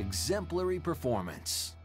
exemplary performance.